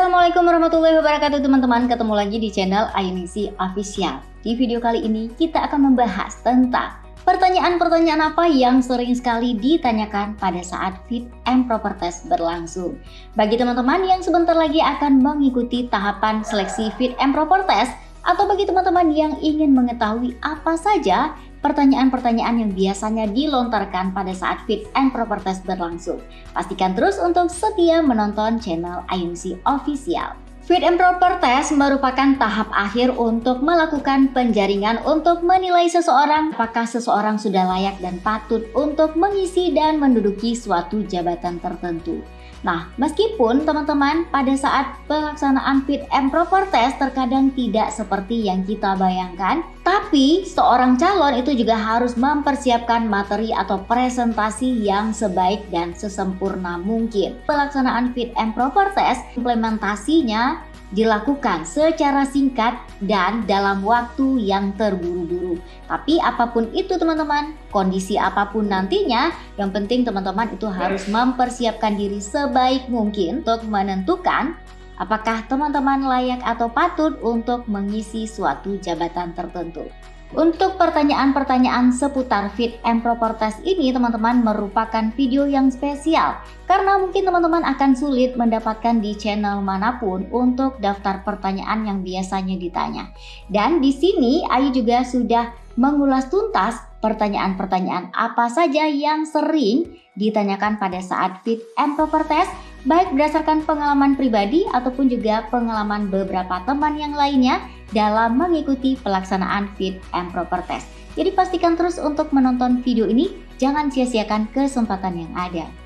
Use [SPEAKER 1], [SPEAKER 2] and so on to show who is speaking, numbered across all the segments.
[SPEAKER 1] Assalamualaikum warahmatullahi wabarakatuh teman-teman. Ketemu lagi di channel Ayunisi Official. Di video kali ini kita akan membahas tentang Pertanyaan-pertanyaan apa yang sering sekali ditanyakan pada saat fit and proper test berlangsung. Bagi teman-teman yang sebentar lagi akan mengikuti tahapan seleksi fit and proper test Atau bagi teman-teman yang ingin mengetahui apa saja pertanyaan-pertanyaan yang biasanya dilontarkan pada saat fit and proper test berlangsung. Pastikan terus untuk setia menonton channel IMC Official. Fit and proper test merupakan tahap akhir untuk melakukan penjaringan untuk menilai seseorang apakah seseorang sudah layak dan patut untuk mengisi dan menduduki suatu jabatan tertentu. Nah, meskipun teman-teman pada saat pelaksanaan fit and proper test terkadang tidak seperti yang kita bayangkan, tapi seorang calon itu juga harus mempersiapkan materi atau presentasi yang sebaik dan sesempurna mungkin. Pelaksanaan fit and proper test implementasinya dilakukan secara singkat dan dalam waktu yang terburu-buru. Tapi apa pun itu teman-teman, kondisi apa pun nantinya, yang penting teman-teman itu harus mempersiapkan diri sebaik mungkin untuk menentukan apakah teman-teman layak atau patut untuk mengisi suatu jabatan tertentu. Untuk pertanyaan-pertanyaan seputar fit and proper test ini teman-teman merupakan video yang spesial karena mungkin teman-teman akan sulit mendapatkan di channel mana pun untuk daftar pertanyaan yang biasanya ditanya. Dan di sini Ayu juga sudah mengulas tuntas pertanyaan-pertanyaan apa saja yang sering ditanyakan pada saat fit and proper test baik berdasarkan pengalaman pribadi ataupun juga pengalaman beberapa teman yang lainnya dalam mengikuti pelaksanaan fit and proper test. Jadi pastikan terus untuk menonton video ini, jangan sia-siakan kesempatan yang ada.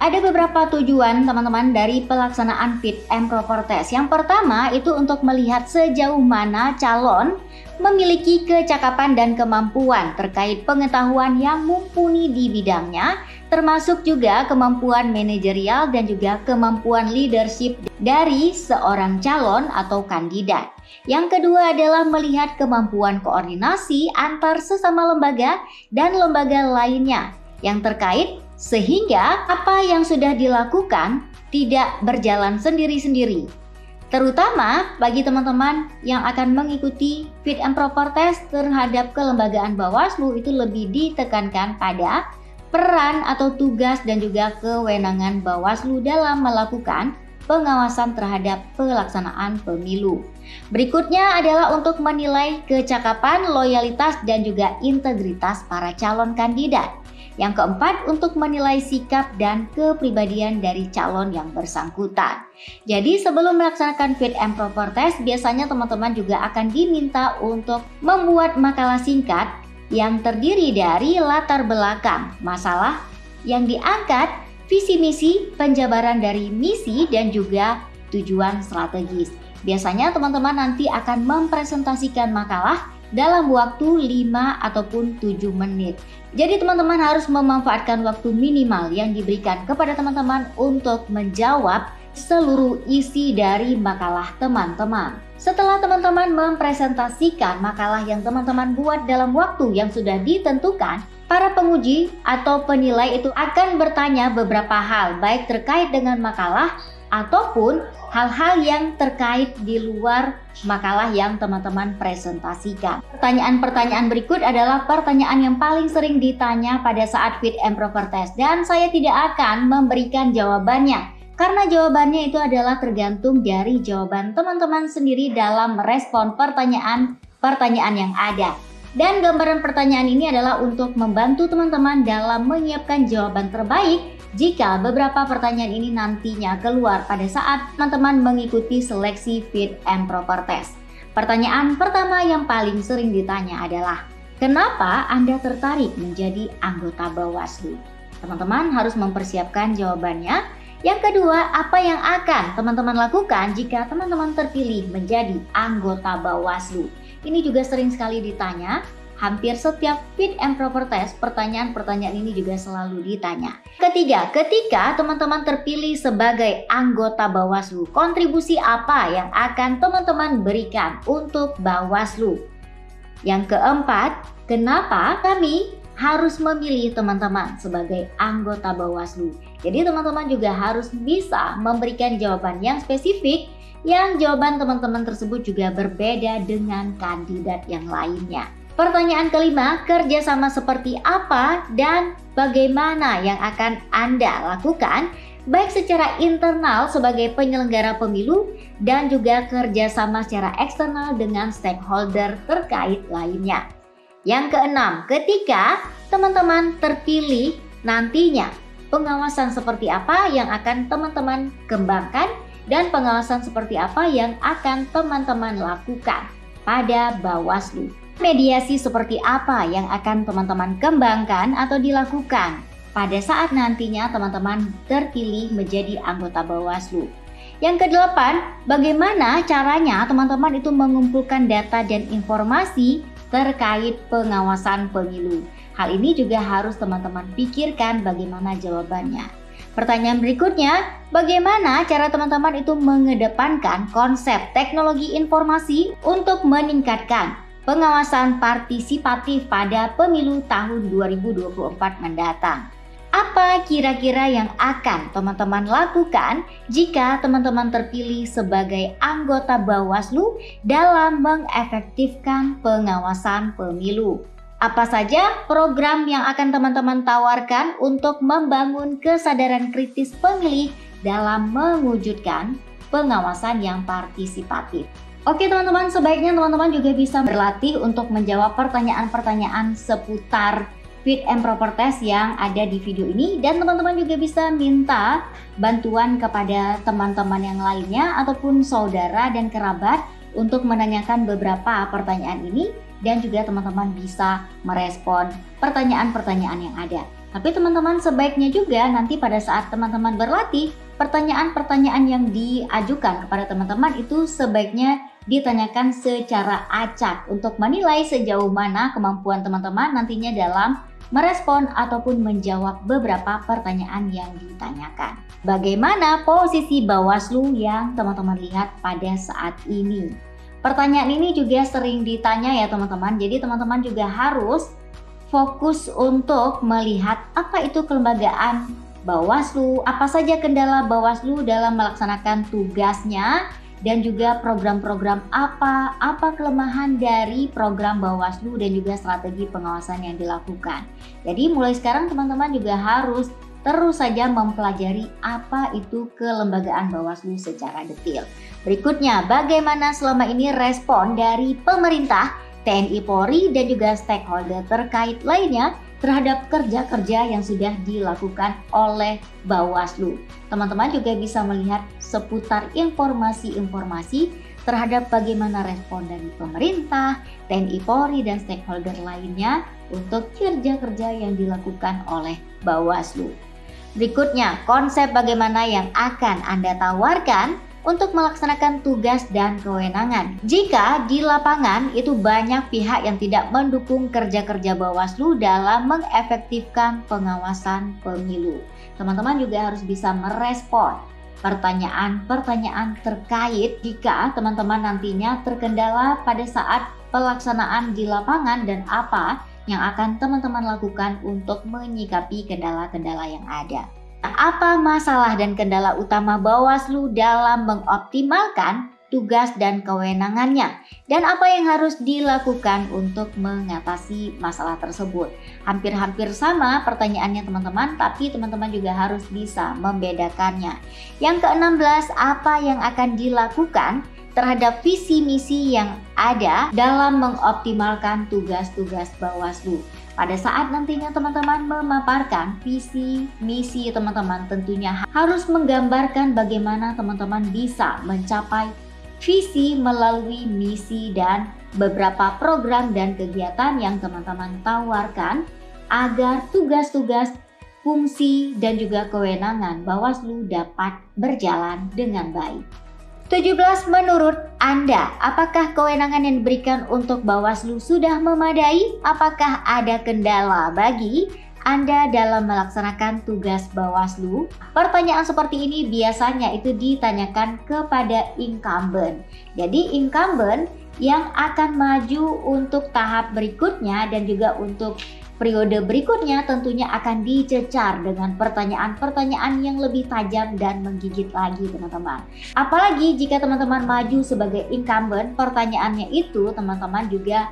[SPEAKER 1] Ada beberapa tujuan teman-teman dari pelaksanaan fit and proper test. Yang pertama itu untuk melihat sejauh mana calon memiliki kecakapan dan kemampuan terkait pengetahuan yang mumpuni di bidangnya, termasuk juga kemampuan manajerial dan juga kemampuan leadership dari seorang calon atau kandidat. Yang kedua adalah melihat kemampuan koordinasi antar sesama lembaga dan lembaga lainnya yang terkait sehingga apa yang sudah dilakukan tidak berjalan sendiri-sendiri. Terutama bagi teman-teman yang akan mengikuti fit and proper test terhadap kelembagaan Bawaslu itu lebih ditekankan pada peran atau tugas dan juga kewenangan Bawaslu dalam melakukan pengawasan terhadap pelaksanaan pemilu. Berikutnya adalah untuk menilai kecakapan, loyalitas, dan juga integritas para calon kandidat. Yang keempat, untuk menilai sikap dan kepribadian dari calon yang bersangkutan. Jadi sebelum melaksanakan fit and proper test, biasanya teman-teman juga akan diminta untuk membuat makalah singkat yang terdiri dari latar belakang masalah yang diangkat, visi misi, penjabaran dari misi dan juga tujuan strategis. Biasanya teman-teman nanti akan mempresentasikan makalah dalam waktu 5 ataupun 7 menit. Jadi teman-teman harus memanfaatkan waktu minimal yang diberikan kepada teman-teman untuk menjawab seluruh isi dari makalah teman-teman. Setelah teman-teman mempresentasikan makalah yang teman-teman buat dalam waktu yang sudah ditentukan, para penguji atau penilai itu akan bertanya beberapa hal baik terkait dengan makalah ataupun hal-hal yang terkait di luar makalah yang teman-teman presentasikan. Pertanyaan-pertanyaan berikut adalah pertanyaan yang paling sering ditanya pada saat fit and proper test dan saya tidak akan memberikan jawabannya karena jawabannya itu adalah tergantung dari jawaban teman-teman sendiri dalam merespon pertanyaan-pertanyaan yang ada. Dan gambaran pertanyaan ini adalah untuk membantu teman-teman dalam menyiapkan jawaban terbaik jika beberapa pertanyaan ini nantinya keluar pada saat teman-teman mengikuti seleksi fit and proper test. Pertanyaan pertama yang paling sering ditanya adalah, kenapa Anda tertarik menjadi anggota Bawaslu? Teman-teman harus mempersiapkan jawabannya. Yang kedua, apa yang akan teman-teman lakukan jika teman-teman terpilih menjadi anggota Bawaslu? Ini juga sering sekali ditanya Hampir setiap fit and proper test, pertanyaan-pertanyaan ini juga selalu ditanya. Ketiga, ketika teman-teman terpilih sebagai anggota Bawaslu, kontribusi apa yang akan teman-teman berikan untuk Bawaslu? Yang keempat, kenapa kami harus memilih teman-teman sebagai anggota Bawaslu. Jadi teman-teman juga harus bisa memberikan jawaban yang spesifik yang jawaban teman-teman tersebut juga berbeda dengan kandidat yang lainnya. Pertanyaan kelima, kerjasama seperti apa dan bagaimana yang akan Anda lakukan baik secara internal sebagai penyelenggara pemilu dan juga kerjasama secara eksternal dengan stakeholder terkait lainnya. Yang keenam, ketika teman-teman terpilih nantinya pengawasan seperti apa yang akan teman-teman kembangkan dan pengawasan seperti apa yang akan teman-teman lakukan pada Bawaslu. Mediasi seperti apa yang akan teman-teman kembangkan atau dilakukan pada saat nantinya teman-teman terpilih menjadi anggota Bawaslu. Yang kedelapan, bagaimana caranya teman-teman itu mengumpulkan data dan informasi terkait pengawasan pemilu. Hal ini juga harus teman-teman pikirkan bagaimana jawabannya. Pertanyaan berikutnya, bagaimana cara teman-teman itu mengedepankan konsep teknologi informasi untuk meningkatkan pengawasan partisipatif pada pemilu tahun 2024 mendatang? Apa kira-kira yang akan teman-teman lakukan jika teman-teman terpilih sebagai anggota Bawaslu dalam mengefektifkan pengawasan pemilu? Apa saja program yang akan teman-teman tawarkan untuk membangun kesadaran kritis pemilih dalam mewujudkan pengawasan yang partisipatif? Oke teman-teman, sebaiknya teman-teman juga bisa berlatih untuk menjawab pertanyaan-pertanyaan seputar fit and proper test yang ada di video ini dan teman-teman juga bisa minta bantuan kepada teman-teman yang lainnya ataupun saudara dan kerabat untuk menanyakan beberapa pertanyaan ini dan juga teman-teman bisa merespon pertanyaan-pertanyaan yang ada. Tapi teman-teman sebaiknya juga nanti pada saat teman-teman berlatih, pertanyaan-pertanyaan yang diajukan kepada teman-teman itu sebaiknya ditanyakan secara acak untuk menilai sejauh mana kemampuan teman-teman nantinya dalam merespon ataupun menjawab beberapa pertanyaan yang ditanyakan. Bagaimana posisi Bawaslu yang teman-teman lihat pada saat ini? Pertanyaan ini juga sering ditanya ya teman-teman. Jadi teman-teman juga harus fokus untuk melihat apa itu kelembagaan Bawaslu, apa saja kendala Bawaslu dalam melaksanakan tugasnya dan juga program-program apa, apa kelemahan dari program Bawaslu dan juga strategi pengawasan yang dilakukan. Jadi mulai sekarang teman-teman juga harus terus saja mempelajari apa itu kelembagaan Bawaslu secara detail. Berikutnya, bagaimana selama ini respon dari pemerintah, TNI Polri dan juga stakeholder terkait lainnya terhadap kerja-kerja yang sudah dilakukan oleh Bawaslu. Teman-teman juga bisa melihat seputar informasi-informasi terhadap bagaimana respon dari pemerintah, TNI Polri, dan stakeholder lainnya untuk kerja-kerja yang dilakukan oleh Bawaslu. Berikutnya, konsep bagaimana yang akan Anda tawarkan untuk melaksanakan tugas dan kewenangan. Jika di lapangan itu banyak pihak yang tidak mendukung kerja-kerja Bawaslu dalam mengefektifkan pengawasan pemilu. Teman-teman juga harus bisa merespon pertanyaan-pertanyaan terkait jika teman-teman nantinya terkendala pada saat pelaksanaan di lapangan dan apa yang akan teman-teman lakukan untuk menyikapi kendala-kendala yang ada. Apa masalah dan kendala utama Bawaslu dalam mengoptimalkan tugas dan kewenangannya dan apa yang harus dilakukan untuk mengatasi masalah tersebut. Hampir-hampir sama pertanyaannya teman-teman, tapi teman-teman juga harus bisa membedakannya. Yang ke-16, apa yang akan dilakukan terhadap visi misi yang ada dalam mengoptimalkan tugas-tugas Bawaslu. Pada saat nantinya teman-teman memaparkan visi, misi teman-teman tentunya harus menggambarkan bagaimana teman-teman bisa mencapai visi melalui misi dan beberapa program dan kegiatan yang teman-teman tawarkan agar tugas-tugas, fungsi, dan juga kewenangan Bawaslu dapat berjalan dengan baik. 17. Menurut Anda, apakah kewenangan yang diberikan untuk Bawaslu sudah memadai? Apakah ada kendala bagi anda dalam melaksanakan tugas Bawaslu? Pertanyaan seperti ini biasanya itu ditanyakan kepada incumbent. Jadi incumbent yang akan maju untuk tahap berikutnya dan juga untuk periode berikutnya tentunya akan dicecar dengan pertanyaan-pertanyaan yang lebih tajam dan menggigit lagi teman-teman. Apalagi jika teman-teman maju sebagai incumbent, pertanyaannya itu teman-teman juga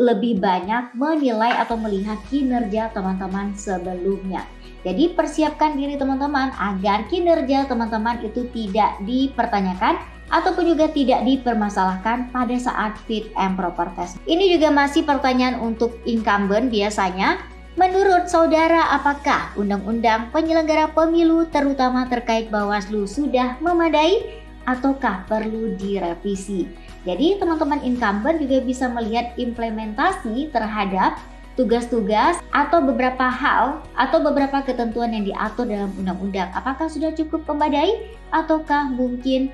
[SPEAKER 1] lebih banyak menilai atau melihat kinerja teman-teman sebelumnya. Jadi persiapkan diri teman-teman agar kinerja teman-teman itu tidak dipertanyakan ataupun juga tidak dipermasalahkan pada saat fit and proper test. Ini juga masih pertanyaan untuk incumbent biasanya. Menurut saudara, apakah undang-undang penyelenggara pemilu terutama terkait Bawaslu sudah memadai ataukah perlu direvisi? Jadi teman-teman incumbent juga bisa melihat implementasi terhadap tugas-tugas atau beberapa hal atau beberapa ketentuan yang diatur dalam undang-undang. Apakah sudah cukup memadai ataukah mungkin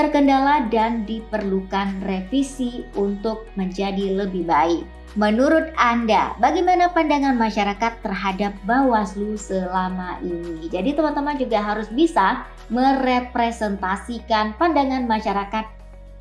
[SPEAKER 1] terkendala dan diperlukan revisi untuk menjadi lebih baik. Menurut Anda, bagaimana pandangan masyarakat terhadap Bawaslu selama ini? Jadi teman-teman juga harus bisa merepresentasikan pandangan masyarakat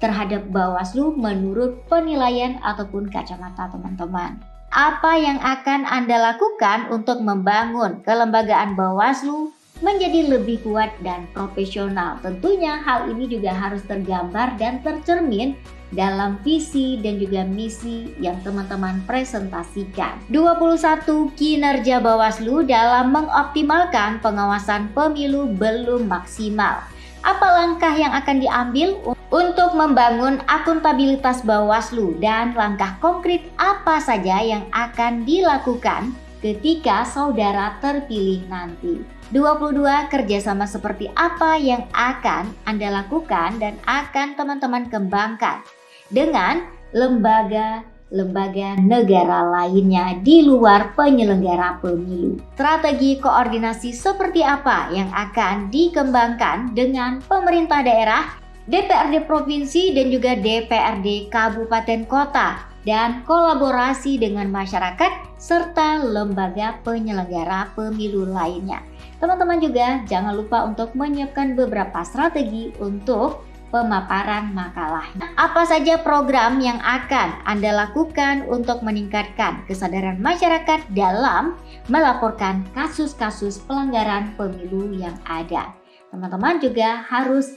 [SPEAKER 1] terhadap Bawaslu menurut penilaian ataupun kacamata teman-teman. Apa yang akan Anda lakukan untuk membangun kelembagaan Bawaslu menjadi lebih kuat dan profesional. Tentunya hal ini juga harus tergambar dan tercermin dalam visi dan juga misi yang teman-teman presentasikan. 21 kinerja Bawaslu dalam mengoptimalkan pengawasan pemilu belum maksimal. Apa langkah yang akan diambil untuk membangun akuntabilitas Bawaslu dan langkah konkret apa saja yang akan dilakukan ketika saudara terpilih nanti. 22 kerjasama seperti apa yang akan Anda lakukan dan akan teman-teman kembangkan dengan lembaga-lembaga negara lainnya di luar penyelenggara pemilu. Strategi koordinasi seperti apa yang akan dikembangkan dengan pemerintah daerah, DPRD provinsi dan juga DPRD kabupaten kota dan kolaborasi dengan masyarakat serta lembaga penyelenggara pemilu lainnya. Teman-teman juga jangan lupa untuk menyiapkan beberapa strategi untuk pemaparan makalah. Apa saja program yang akan Anda lakukan untuk meningkatkan kesadaran masyarakat dalam melaporkan kasus-kasus pelanggaran pemilu yang ada? Teman-teman juga harus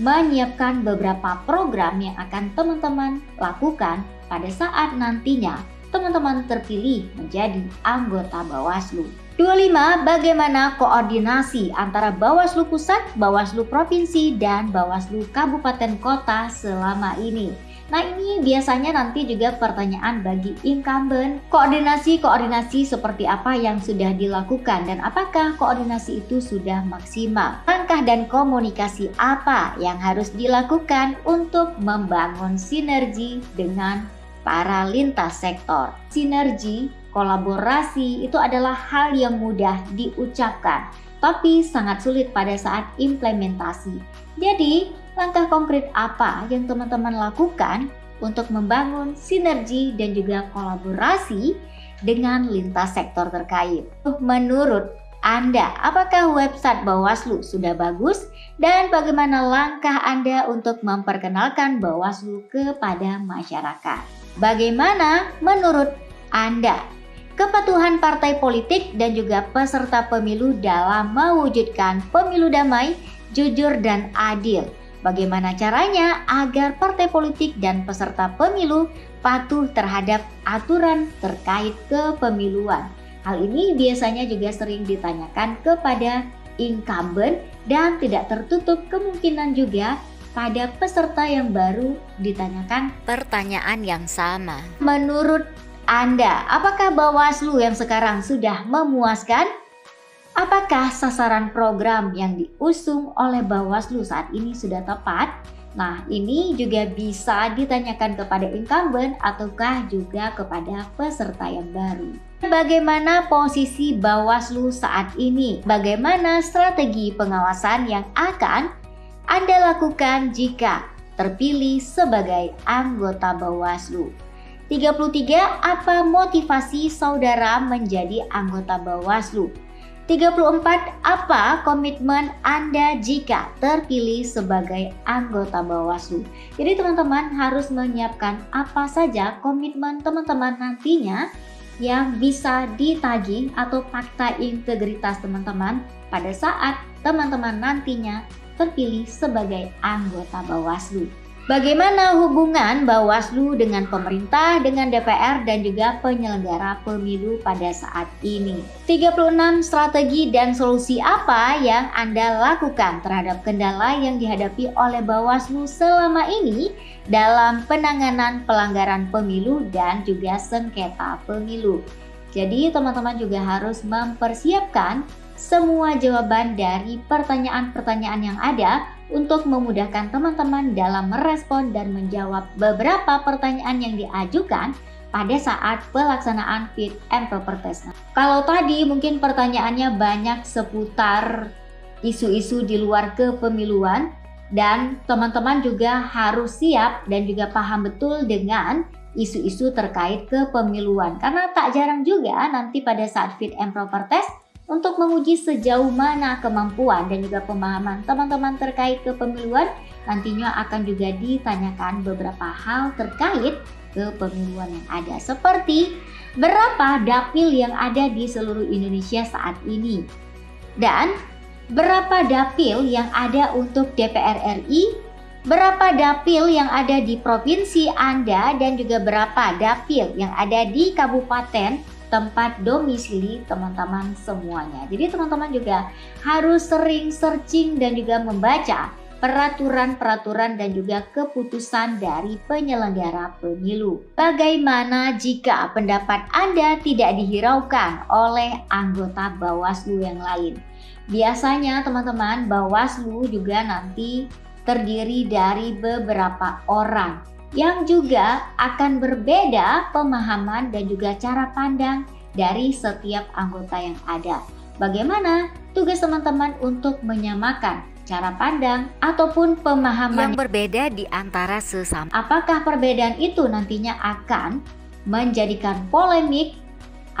[SPEAKER 1] menyiapkan beberapa program yang akan teman-teman lakukan pada saat nantinya teman-teman terpilih menjadi anggota Bawaslu. 25. Bagaimana koordinasi antara Bawaslu Pusat, Bawaslu Provinsi, dan Bawaslu Kabupaten Kota selama ini? Nah ini biasanya nanti juga pertanyaan bagi incumbent Koordinasi-koordinasi seperti apa yang sudah dilakukan dan apakah koordinasi itu sudah maksimal Langkah dan komunikasi apa yang harus dilakukan untuk membangun sinergi dengan para lintas sektor Sinergi Kolaborasi itu adalah hal yang mudah diucapkan, tapi sangat sulit pada saat implementasi. Jadi, langkah konkret apa yang teman-teman lakukan untuk membangun sinergi dan juga kolaborasi dengan lintas sektor terkait? Menurut anda, apakah website Bawaslu sudah bagus dan bagaimana langkah Anda untuk memperkenalkan Bawaslu kepada masyarakat? Bagaimana menurut Anda kepatuhan partai politik dan juga peserta pemilu dalam mewujudkan pemilu damai, jujur, dan adil. Bagaimana caranya agar partai politik dan peserta pemilu patuh terhadap aturan terkait kepemiluan? Hal ini biasanya juga sering ditanyakan kepada incumbent dan tidak tertutup kemungkinan juga pada peserta yang baru ditanyakan pertanyaan yang sama. Menurut anda, apakah Bawaslu yang sekarang sudah memuaskan? Apakah sasaran program yang diusung oleh Bawaslu saat ini sudah tepat? Nah, ini juga bisa ditanyakan kepada incumbent ataukah juga kepada peserta yang baru. Bagaimana posisi Bawaslu saat ini? Bagaimana strategi pengawasan yang akan Anda lakukan jika terpilih sebagai anggota Bawaslu? 33. Apa motivasi saudara menjadi anggota Bawaslu? 34. Apa komitmen Anda jika terpilih sebagai anggota Bawaslu? Jadi teman-teman harus menyiapkan apa saja komitmen teman-teman nantinya yang bisa ditagih atau fakta integritas teman-teman pada saat teman-teman nantinya terpilih sebagai anggota Bawaslu. Bagaimana hubungan Bawaslu dengan pemerintah, dengan DPR, dan juga penyelenggara pemilu pada saat ini? 36 strategi dan solusi apa yang Anda lakukan terhadap kendala yang dihadapi oleh Bawaslu selama ini dalam penanganan pelanggaran pemilu dan juga sengketa pemilu? Jadi teman-teman juga harus mempersiapkan semua jawaban dari pertanyaan-pertanyaan yang ada untuk memudahkan teman-teman dalam merespon dan menjawab beberapa pertanyaan yang diajukan pada saat pelaksanaan fit and proper test. Kalau tadi mungkin pertanyaannya banyak seputar isu-isu di luar kepemiluan dan teman-teman juga harus siap dan juga paham betul dengan isu-isu terkait kepemiluan karena tak jarang juga nanti pada saat fit and proper test untuk menguji sejauh mana kemampuan dan juga pemahaman teman-teman terkait kepemiluan nantinya akan juga ditanyakan beberapa hal terkait kepemiluan yang ada seperti berapa dapil yang ada di seluruh Indonesia saat ini dan berapa dapil yang ada untuk DPR RI berapa dapil yang ada di provinsi Anda dan juga berapa dapil yang ada di kabupaten tempat domisili teman-teman semuanya. Jadi teman-teman juga harus sering searching dan juga membaca peraturan-peraturan dan juga keputusan dari penyelenggara pemilu. Bagaimana jika pendapat Anda tidak dihiraukan oleh anggota Bawaslu yang lain? Biasanya teman-teman Bawaslu juga nanti terdiri dari beberapa orang yang juga akan berbeda pemahaman dan juga cara pandang dari setiap anggota yang ada. Bagaimana tugas teman-teman untuk menyamakan cara pandang ataupun pemahaman
[SPEAKER 2] yang berbeda di antara sesama?
[SPEAKER 1] Apakah perbedaan itu nantinya akan menjadikan polemik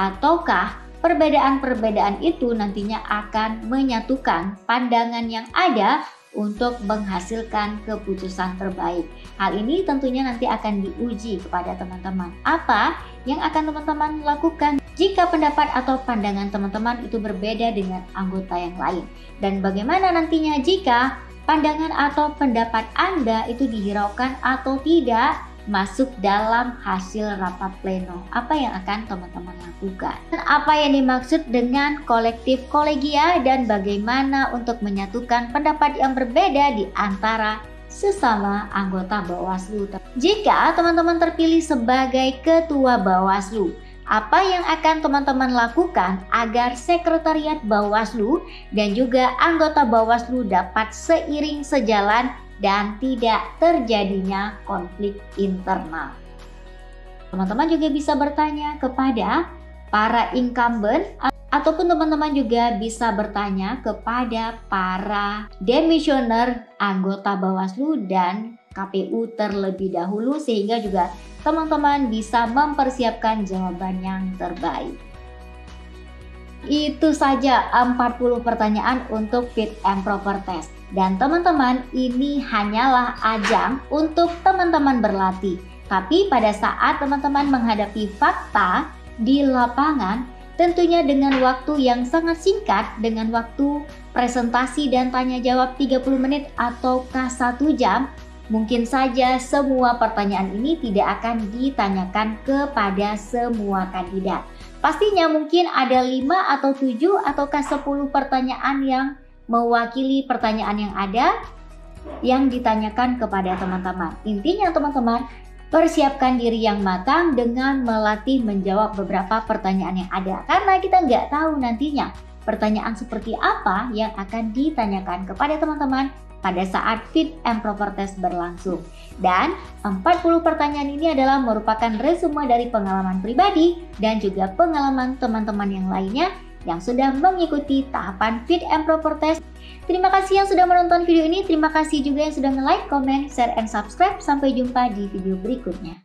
[SPEAKER 1] ataukah perbedaan-perbedaan itu nantinya akan menyatukan pandangan yang ada untuk menghasilkan keputusan terbaik. Hal ini tentunya nanti akan diuji kepada teman-teman. Apa yang akan teman-teman lakukan jika pendapat atau pandangan teman-teman itu berbeda dengan anggota yang lain? Dan bagaimana nantinya jika pandangan atau pendapat Anda itu dihiraukan atau tidak masuk dalam hasil rapat pleno. Apa yang akan teman-teman lakukan? Dan apa yang dimaksud dengan kolektif kolegia dan bagaimana untuk menyatukan pendapat yang berbeda di antara sesama anggota Bawaslu. Jika teman-teman terpilih sebagai ketua Bawaslu, apa yang akan teman-teman lakukan agar sekretariat Bawaslu dan juga anggota Bawaslu dapat seiring sejalan dan tidak terjadinya konflik internal. Teman-teman juga bisa bertanya kepada para incumbent ataupun teman-teman juga bisa bertanya kepada para demisioner anggota Bawaslu dan KPU terlebih dahulu sehingga juga teman-teman bisa mempersiapkan jawaban yang terbaik. Itu saja 40 pertanyaan untuk fit and proper test. Dan teman-teman, ini hanyalah ajang untuk teman-teman berlatih. Tapi pada saat teman-teman menghadapi fakta di lapangan, tentunya dengan waktu yang sangat singkat, dengan waktu presentasi dan tanya jawab 30 menit ataukah satu jam, mungkin saja semua pertanyaan ini tidak akan ditanyakan kepada semua kandidat. Pastinya mungkin ada 5 atau 7 ataukah 10 pertanyaan yang mewakili pertanyaan yang ada yang ditanyakan kepada teman-teman. Intinya teman-teman, persiapkan diri yang matang dengan melatih menjawab beberapa pertanyaan yang ada. Karena kita nggak tahu nantinya pertanyaan seperti apa yang akan ditanyakan kepada teman-teman pada saat fit and proper test berlangsung. Dan 40 pertanyaan ini adalah merupakan resume dari pengalaman pribadi dan juga pengalaman teman-teman yang lainnya yang sudah mengikuti tahapan fit and proper test. Terima kasih yang sudah menonton video ini, terima kasih juga yang sudah nge-like, comment, share, and subscribe. Sampai jumpa di video berikutnya.